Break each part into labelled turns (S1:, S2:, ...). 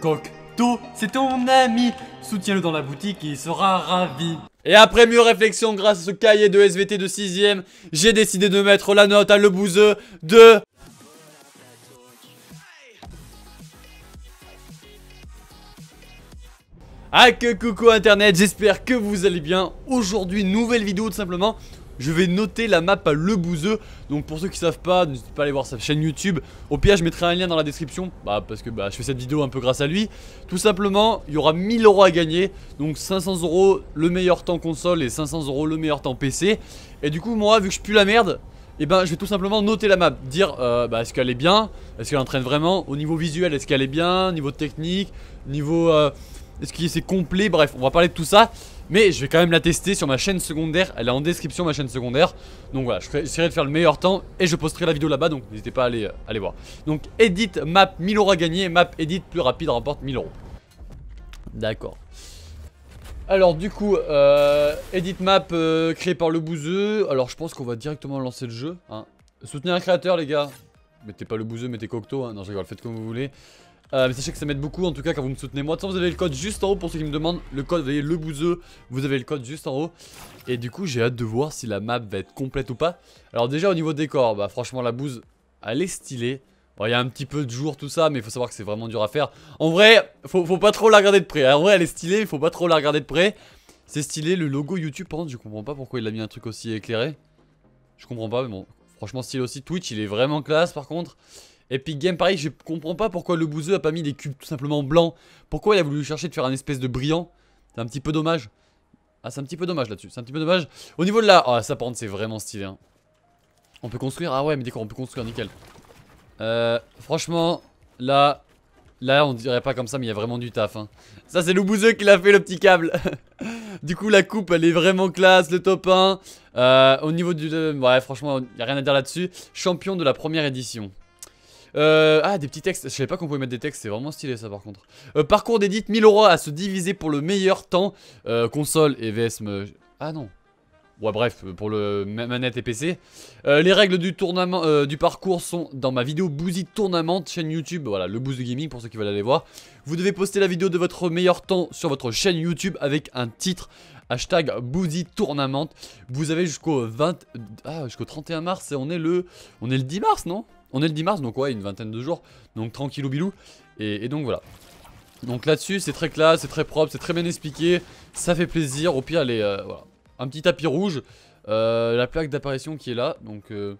S1: Cocteau, c'est ton ami. Soutiens-le dans la boutique et il sera ravi. Et après mieux réflexion, grâce à ce cahier de SVT de 6ème, j'ai décidé de mettre la note à le bouseux de... Ah que coucou internet, j'espère que vous allez bien Aujourd'hui, nouvelle vidéo tout simplement je vais noter la map à Le Bouzeux. Donc pour ceux qui savent pas, n'hésitez pas à aller voir sa chaîne YouTube. Au pire, je mettrai un lien dans la description. Bah parce que bah, je fais cette vidéo un peu grâce à lui. Tout simplement, il y aura 1000 euros à gagner. Donc 500 euros le meilleur temps console et 500 euros le meilleur temps PC. Et du coup, moi, vu que je pue la merde, et eh ben je vais tout simplement noter la map, dire euh, bah, est-ce qu'elle est bien, est-ce qu'elle entraîne vraiment, au niveau visuel est-ce qu'elle est bien, niveau technique, niveau euh, est-ce qu'il est complet, bref on va parler de tout ça mais je vais quand même la tester sur ma chaîne secondaire Elle est en description ma chaîne secondaire Donc voilà, j'essaierai de faire le meilleur temps Et je posterai la vidéo là-bas donc n'hésitez pas à aller, euh, voir Donc edit map 1000 euros à gagner Map edit plus rapide remporte 1000 euros D'accord alors du coup, euh, edit map euh, créé par le bouseux. Alors je pense qu'on va directement lancer le jeu. Hein. Soutenez un créateur les gars. Mettez pas le bouseux, mettez Cocteau. Hein. Non je rigole, faites comme vous voulez. Euh, mais sachez que ça m'aide beaucoup en tout cas quand vous me soutenez moi. De toute façon, vous avez le code juste en haut pour ceux qui me demandent. Le code, vous voyez, le bouseux, vous avez le code juste en haut. Et du coup, j'ai hâte de voir si la map va être complète ou pas. Alors, déjà au niveau décor, bah franchement, la bouse, elle est stylée. Il y a un petit peu de jour, tout ça, mais il faut savoir que c'est vraiment dur à faire. En vrai, faut, faut pas trop la regarder de près. En vrai, elle est stylée, il faut pas trop la regarder de près. C'est stylé, le logo YouTube, par contre, je comprends pas pourquoi il a mis un truc aussi éclairé. Je comprends pas, mais bon, franchement stylé aussi. Twitch, il est vraiment classe par contre. Epic Game, pareil, je comprends pas pourquoi le bouseux a pas mis des cubes tout simplement blancs. Pourquoi il a voulu chercher de faire un espèce de brillant? C'est un petit peu dommage. Ah, c'est un petit peu dommage là-dessus, c'est un petit peu dommage. Au niveau de là, ah, ça par c'est vraiment stylé. Hein. On peut construire Ah ouais, mais d'accord, on peut construire, nickel. Euh, franchement, là, là, on dirait pas comme ça, mais il y a vraiment du taf. Hein. Ça, c'est le bouseux qui l'a fait, le petit câble. du coup, la coupe, elle est vraiment classe, le top 1. Euh, au niveau du... ouais, franchement, il a rien à dire là-dessus. Champion de la première édition. Euh, ah, des petits textes. Je savais pas qu'on pouvait mettre des textes. C'est vraiment stylé ça par contre. Euh, parcours d'édite 1000 euros à se diviser pour le meilleur temps. Euh, console et VS. Ah non. Ouais, bref, pour le manette et PC. les règles du tournament, du parcours sont dans ma vidéo Boozy Tournament, chaîne YouTube. Voilà, le Boozy Gaming pour ceux qui veulent aller voir. Vous devez poster la vidéo de votre meilleur temps sur votre chaîne YouTube avec un titre hashtag Boozy Tournament. Vous avez jusqu'au 20, ah, jusqu'au 31 mars et on est le, on est le 10 mars, non? On est le 10 mars, donc ouais, une vingtaine de jours. Donc tranquillou bilou. Et, donc voilà. Donc là-dessus, c'est très classe, c'est très propre, c'est très bien expliqué. Ça fait plaisir. Au pire, allez, euh, voilà. Un petit tapis rouge. Euh, la plaque d'apparition qui est là. Donc euh,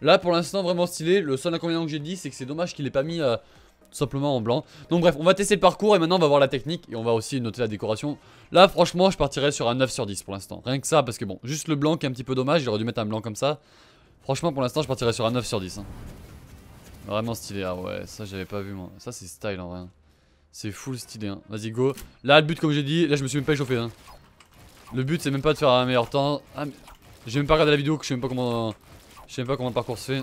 S1: là, pour l'instant, vraiment stylé. Le seul inconvénient que j'ai dit, c'est que c'est dommage qu'il ait pas mis tout simplement en blanc. Donc bref, on va tester le parcours et maintenant on va voir la technique et on va aussi noter la décoration. Là, franchement, je partirais sur un 9 sur 10 pour l'instant. Rien que ça, parce que bon, juste le blanc qui est un petit peu dommage. J'aurais dû mettre un blanc comme ça. Franchement, pour l'instant, je partirais sur un 9 sur 10. Vraiment stylé, ah ouais, ça j'avais pas vu moi. Ça c'est style en vrai. Hein. C'est full stylé, hein. Vas-y, go. Là, le but, comme j'ai dit, là je me suis même pas échauffé. Hein. Le but, c'est même pas de faire un meilleur temps. Ah, j'ai même pas regardé la vidéo, que je sais même pas comment. Je sais même pas comment le parcours se fait.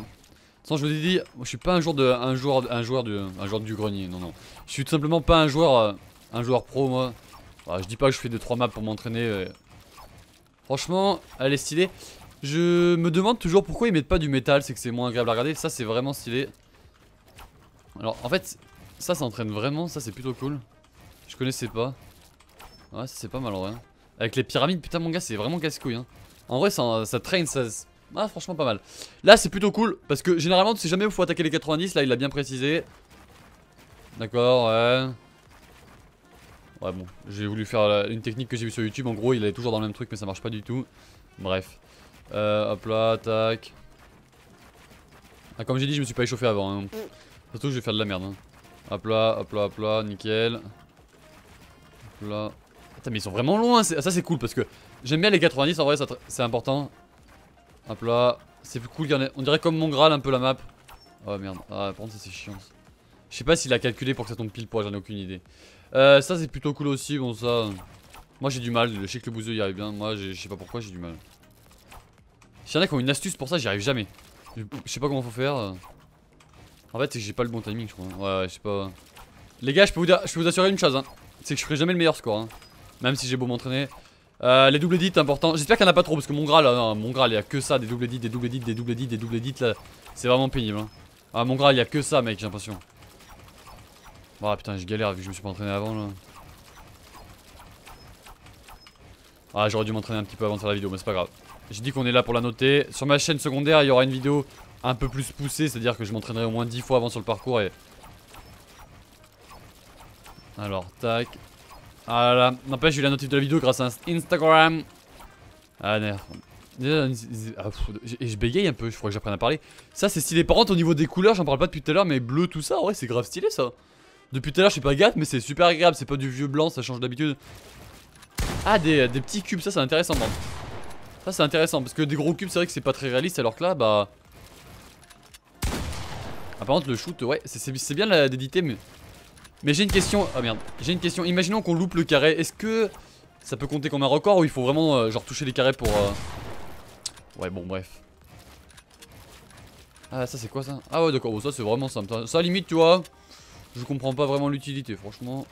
S1: Sans je vous ai dit, je suis pas un joueur de un joueur un joueur de un joueur du grenier, non non. Je suis tout simplement pas un joueur euh, un joueur pro moi. je dis pas que je fais 2-3 maps pour m'entraîner. Euh. Franchement, elle est stylée. Je me demande toujours pourquoi ils mettent pas du métal, c'est que c'est moins agréable à regarder. Ça c'est vraiment stylé. Alors en fait ça ça entraîne vraiment ça c'est plutôt cool. Je connaissais pas. Ouais c'est pas mal en vrai. Avec les pyramides putain mon gars c'est vraiment casse-couille hein. En vrai ça, ça traîne ça Ah franchement pas mal. Là c'est plutôt cool parce que généralement tu sais jamais où faut attaquer les 90 Là il l'a bien précisé. D'accord ouais. Ouais bon j'ai voulu faire une technique que j'ai vue sur YouTube. En gros il est toujours dans le même truc mais ça marche pas du tout. Bref. Euh, Hop là tac. Ah, comme j'ai dit je me suis pas échauffé avant hein. Surtout que je vais faire de la merde. Hein. Hop là, hop là, hop là, nickel. Hop là. Attends, mais ils sont vraiment loin. Ça, c'est cool parce que j'aime bien les 90. En vrai, c'est important. Hop là. C'est plus cool. On dirait comme mon Graal un peu la map. Oh merde. Ah, par contre, c'est chiant. Je sais pas s'il a calculé pour que ça tombe pile poil, j'en ai aucune idée. Euh, ça c'est plutôt cool aussi. Bon, ça. Moi j'ai du mal. Je sais que le bouseux y arrive bien. Moi, je sais pas pourquoi j'ai du mal. S'il y en a qui ont une astuce pour ça, j'y arrive jamais. Je sais pas comment faut faire. En fait, c'est que j'ai pas le bon timing, je crois. Ouais, je sais pas. Les gars, je peux vous, je peux vous assurer une chose, hein. c'est que je ferai jamais le meilleur score. Hein. Même si j'ai beau m'entraîner. Euh, les doubles edits, important. J'espère qu'il y en a pas trop parce que mon Graal, là, mon Graal, il y a que ça, des doubles edits, des doubles edits, des doubles edits, des doubles edits là. C'est vraiment pénible. Hein. Ah, mon Graal, il y a que ça, mec, j'ai l'impression. Oh putain, je galère vu que je me suis pas entraîné avant là. Ah, j'aurais dû m'entraîner un petit peu avant de faire la vidéo, mais c'est pas grave. J'ai dit qu'on est là pour la noter. Sur ma chaîne secondaire, il y aura une vidéo un peu plus poussée, c'est-à-dire que je m'entraînerai au moins 10 fois avant sur le parcours et. Alors, tac. Ah là, n'empêche, j'ai eu la notif de la vidéo grâce à Instagram. Ah merde. Ah, et je bégaye un peu, je crois que j'apprenne à parler. Ça, c'est stylé. Par contre, au niveau des couleurs, j'en parle pas depuis tout à l'heure, mais bleu, tout ça, ouais, c'est grave stylé ça. Depuis tout à l'heure, je suis pas gâte, mais c'est super agréable. C'est pas du vieux blanc, ça change d'habitude. Ah, des, petits cubes, ça c'est intéressant. Ça c'est intéressant parce que des gros cubes, c'est vrai que c'est pas très réaliste, alors que là, bah. Par contre, le shoot, ouais, c'est bien d'éditer, mais. Mais j'ai une question. Ah merde, j'ai une question. Imaginons qu'on loupe le carré. Est-ce que ça peut compter comme un record ou il faut vraiment euh, genre toucher les carrés pour. Euh, ouais, bon, bref. Ah, ça c'est quoi ça? Ah, ouais, d'accord, bon, ça c'est vraiment simple. Ça, limite, tu vois. Je comprends pas vraiment l'utilité, franchement.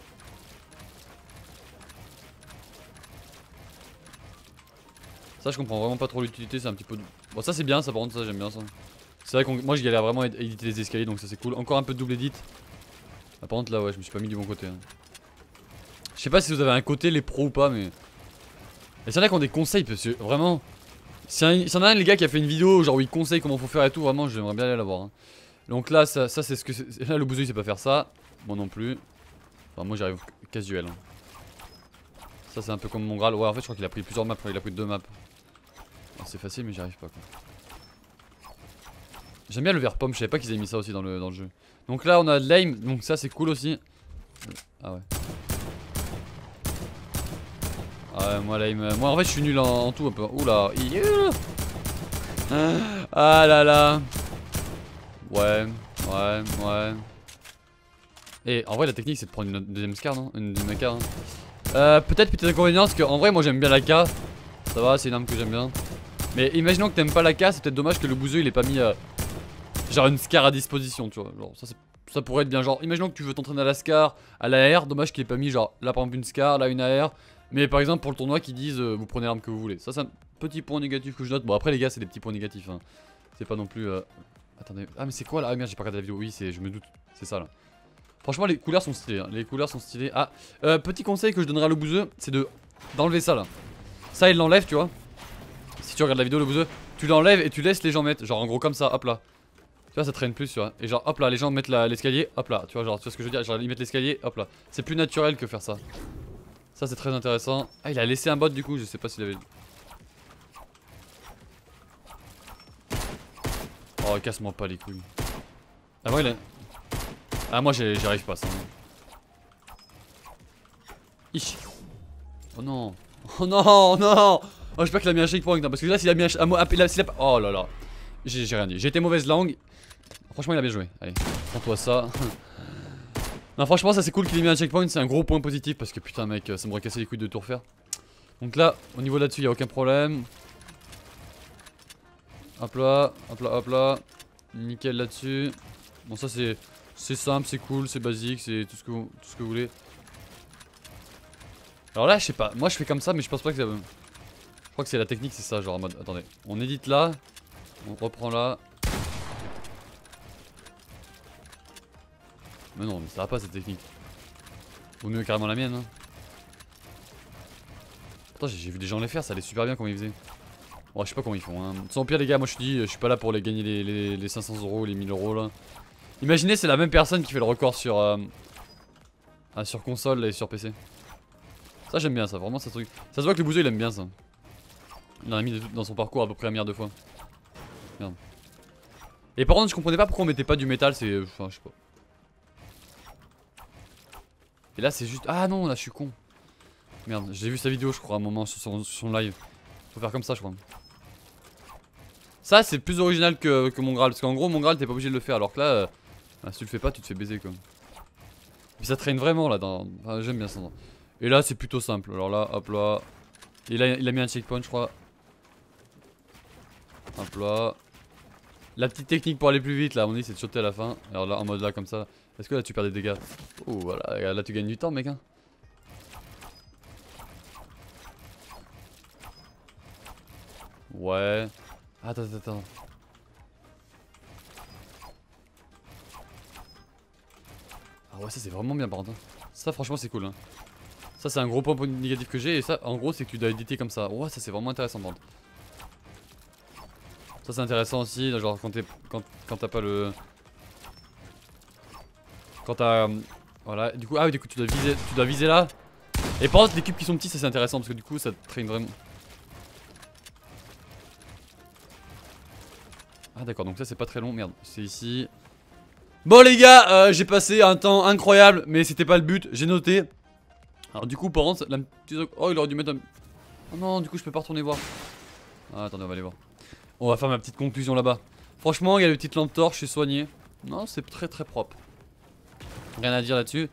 S1: Ça, je comprends vraiment pas trop l'utilité, c'est un petit peu. Bon, ça c'est bien, ça par contre, ça j'aime bien ça. C'est vrai que moi je galère vraiment à éditer les escaliers, donc ça c'est cool. Encore un peu de double edit. Ah, par contre, là, ouais, je me suis pas mis du bon côté. Hein. Je sais pas si vous avez un côté les pros ou pas, mais. Et c'est là qu'on des conseils, parce que vraiment. Si y en a un, les gars, qui a fait une vidéo, genre où il conseille comment faut faire et tout, vraiment, j'aimerais bien aller la voir. Hein. Donc là, ça, c'est ce que. Là, le bouseux il sait pas faire ça. Moi non plus. Enfin, moi j'arrive casuel. Hein. Ça, c'est un peu comme mon Graal. Ouais, en fait, je crois qu'il a pris plusieurs maps. Il a pris deux maps. C'est facile, mais j'y arrive pas quoi. J'aime bien le vert pomme, je savais pas qu'ils avaient mis ça aussi dans le, dans le jeu. Donc là, on a l'aim, donc ça c'est cool aussi. Ah ouais. Ah ouais, moi l'aim. Moi en fait, je suis nul en, tout un peu. Oula. Ah là là. Ouais, ouais, ouais. Et en vrai, la technique c'est de prendre une deuxième scar, non? Une deuxième car. Hein. Euh, peut-être petit inconvénient, parce qu'en vrai, moi j'aime bien la K. Ça va, c'est une arme que j'aime bien. Mais imaginons que t'aimes pas la K, c'est peut-être dommage que le bouseux il ait pas mis euh, genre une Scar à disposition, tu vois. Ça, ça pourrait être bien. Genre, imaginons que tu veux t'entraîner à la Scar, à la R, dommage qu'il ait pas mis genre là par exemple une Scar, là une AR. Mais par exemple pour le tournoi qui disent euh, vous prenez l'arme que vous voulez. Ça c'est un petit point négatif que je note. Bon après les gars c'est des petits points négatifs. Hein. C'est pas non plus... Euh, attendez. Ah mais c'est quoi là? Ah merde j'ai pas regardé la vidéo. Oui je me doute. C'est ça là. Franchement les couleurs sont stylées. Hein. Les couleurs sont stylées. Ah petit conseil que je donnerai à le bouseux c'est de d'enlever ça là. Ça il l'enlève tu vois. Si tu regardes la vidéo le bouseux tu l'enlèves et tu laisses les gens mettre. Genre en gros comme ça, hop là. Ça traîne plus, tu vois. Et genre, hop là, les gens mettent l'escalier, hop là. Tu vois, genre, tu vois ce que je veux dire? Genre, ils mettent l'escalier, hop là. C'est plus naturel que faire ça. Ça, c'est très intéressant. Ah, il a laissé un bot du coup, je sais pas s'il avait. Oh, casse-moi pas les couilles. Ah, moi, il a. Ah, moi, j'y arrive pas, ça. Ich. Oh non. Oh non, non Oh, j'espère qu'il a mis un checkpoint. Non, parce que là, s'il a mis un. a... Oh là là. J'ai rien dit. J'ai été mauvaise langue. Franchement, il a bien joué. Allez, prends-toi ça. non, franchement, ça c'est cool qu'il ait mis un checkpoint. C'est un gros point positif parce que putain, mec, ça m'aurait cassé les couilles de tout refaire. Donc là, au niveau là-dessus, il a aucun problème. Hop là, hop là, hop là. Nickel là-dessus. Bon, ça c'est c'est simple, c'est cool, c'est basique, c'est tout, ce que vous, tout ce que vous voulez. Alors là, je sais pas. Moi, je fais comme ça, mais je pense pas que ça crois que c'est la technique, c'est ça, genre en mode. Attendez, on édite là, on reprend là. Mais non, mais ça va pas cette technique. Vaut mieux carrément la mienne. Hein. J'ai vu des gens les faire, ça allait super bien comment ils faisaient. Bon, je sais pas comment ils font. Hein. Sans pire, les gars, moi je te dis, je suis pas là pour les gagner les, 500 euros, les 1000 euros là. Imaginez, c'est la même personne qui fait le record sur, euh, ah, sur console et sur PC. Ça, j'aime bien ça, vraiment, ça truc. Ça se voit que le bouseux il aime bien ça. Il en a mis dans son parcours à peu près un milliard de fois. Merde. Et par contre, je comprenais pas pourquoi on mettait pas du métal, c'est. Euh, enfin, je sais pas. Et là, c'est juste. Ah non, là, je suis con. Merde, j'ai vu sa vidéo, je crois, à un moment sur son, live. Faut faire comme ça, je crois. Ça, c'est plus original que, mon Graal. Parce qu'en gros, mon Graal, t'es pas obligé de le faire. Alors que là, euh, bah, si tu le fais pas, tu te fais baiser, quoi. Puis ça traîne vraiment là. Dans... Enfin, J'aime bien ça. Et là, c'est plutôt simple. Alors là, hop là. Et là, il a mis un checkpoint, je crois. Hop là. La petite technique pour aller plus vite là, on dit c'est de sauter à la fin. Alors là, en mode là, comme ça. Est-ce que là tu perds des dégâts Oh voilà, là tu gagnes du temps, mec. Hein. Ouais. Attends, attends, attends. Ah ouais, ça c'est vraiment bien par hein. Ça franchement c'est cool. Hein. Ça c'est un gros point négatif que j'ai et ça en gros c'est que tu dois éditer comme ça. Ouais, ça c'est vraiment intéressant par. Ça c'est intéressant aussi, genre quand t'es quand, quand t'as pas le quand t'as euh, voilà, du coup ah oui, du coup tu dois viser tu dois viser là. Et par contre les cubes qui sont petits ça c'est intéressant parce que du coup ça traîne vraiment. Ah d'accord, donc ça c'est pas très long, merde, c'est ici. Bon les gars, euh, j'ai passé un temps incroyable, mais c'était pas le but, j'ai noté. Alors du coup par contre, la. Oh il aurait dû mettre un... Oh non, du coup je peux pas retourner voir. Ah, attendez, on va aller voir. On va faire ma petite conclusion là-bas. Franchement, il y a les petites lampes torches, c'est soigné. Non, c'est très très propre. Rien à dire là-dessus.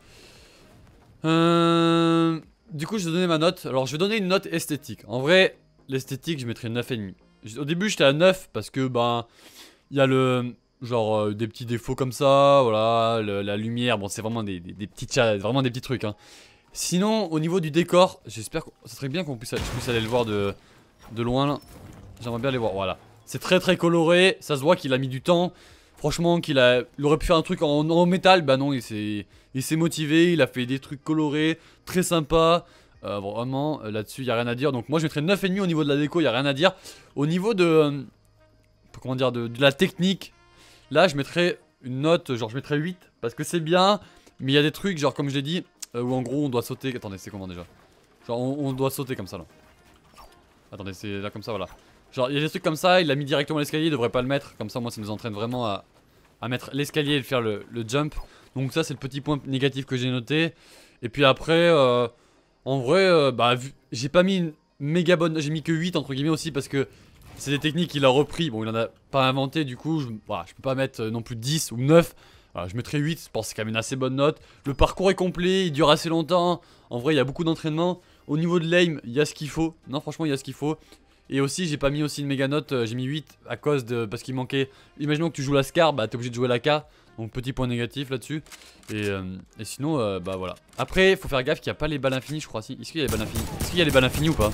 S1: Euh... Du coup, je vais donner ma note. Alors, je vais donner une note esthétique. En vrai, l'esthétique, je mettrais 9,5. Au début, j'étais à 9 parce que, ben, il y a le. Genre, euh, des petits défauts comme ça, voilà, la lumière, bon, c'est vraiment des, des, petits vraiment des petits trucs, hein. Sinon, au niveau du décor, j'espère que ça serait bien qu'on puisse, je aller le voir de, de loin. J'aimerais bien les voir, voilà. C'est très très coloré, ça se voit qu'il a mis du temps. Franchement, qu'il a, aurait pu faire un truc en, métal, bah non, il s'est, motivé, il a fait des trucs colorés, très sympa. Euh, vraiment, euh, là-dessus, il y a rien à dire. Donc moi, je mettrais 9,5 au niveau de la déco, il y a rien à dire. Au niveau de, euh, de, la technique, là, je mettrais une note, genre je mettrais 8 parce que c'est bien, mais il y a des trucs, genre comme je l'ai dit, où en gros on doit sauter. Attendez, c'est comment déjà? Genre on, on doit sauter comme ça là. Attendez, c'est là comme ça, voilà. Genre, il y a des trucs comme ça, il l'a mis directement l'escalier, il devrait pas le mettre. Comme ça, moi, ça nous entraîne vraiment à, à mettre l'escalier et faire le, le jump. Donc, ça, c'est le petit point négatif que j'ai noté. Et puis après, euh, en vrai, euh, bah, j'ai pas mis une méga bonne. J'ai mis que 8 entre guillemets aussi parce que c'est des techniques qu'il a repris. Bon, il en a pas inventé, du coup, je, voilà, je peux pas mettre euh, non plus 10 ou 9. Voilà, je mettrais 8, je pense que c'est quand même une assez bonne note. Le parcours est complet, il dure assez longtemps. En vrai, il y a beaucoup d'entraînement. Au niveau de l'aim, il y a ce qu'il faut. Non, franchement, il y a ce qu'il faut. Et aussi, j'ai pas mis aussi une méga note, euh, j'ai mis 8 à cause de. Parce qu'il manquait. Imaginons que tu joues la Scar, bah t'es obligé de jouer la K. Donc petit point négatif là-dessus. Et, euh, et sinon, euh, bah voilà. Après, faut faire gaffe qu'il n'y a pas les balles infinies, je crois. Si. Est-ce qu'il y a les balles infinies? Est-ce qu'il y a les balles infinies ou pas?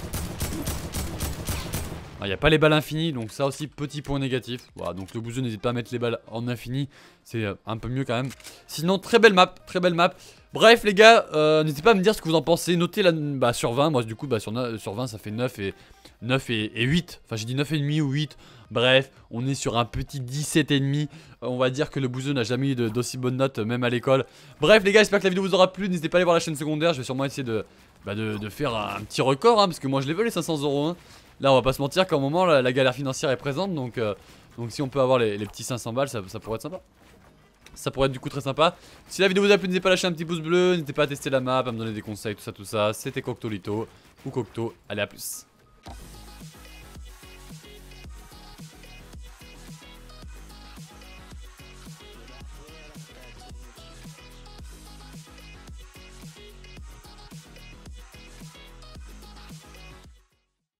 S1: Ah, Il n'y a pas les balles infinies, donc ça aussi, petit point négatif. Voilà, donc le bouseux, n'hésite pas à mettre les balles en infini. C'est un peu mieux quand même. Sinon, très belle map, très belle map. Bref, les gars, euh, n'hésitez pas à me dire ce que vous en pensez. Notez la, bah, sur 20. Moi, du coup, bah, sur, sur 20, ça fait 9 et, 9 et, et 8. Enfin, j'ai dit 9,5 ou 8. Bref, on est sur un petit 17,5. Euh, On va dire que le bouseux n'a jamais eu d'aussi bonne note, euh, même à l'école. Bref, les gars, j'espère que la vidéo vous aura plu. N'hésitez pas à aller voir la chaîne secondaire. Je vais sûrement essayer de, bah, de, faire un, petit record, hein, parce que moi, je les veux, les 500 euros. hein. Là, on va pas se mentir qu'à un moment, la, galère financière est présente. Donc, euh, donc si on peut avoir les, petits 500 balles, ça pourrait être sympa. Ça pourrait être du coup très sympa. Si la vidéo vous a plu, n'hésitez pas à lâcher un petit pouce bleu. N'hésitez pas à tester la map, à me donner des conseils, tout ça, tout ça. C'était Coctolito ou Cocto. Allez, à plus.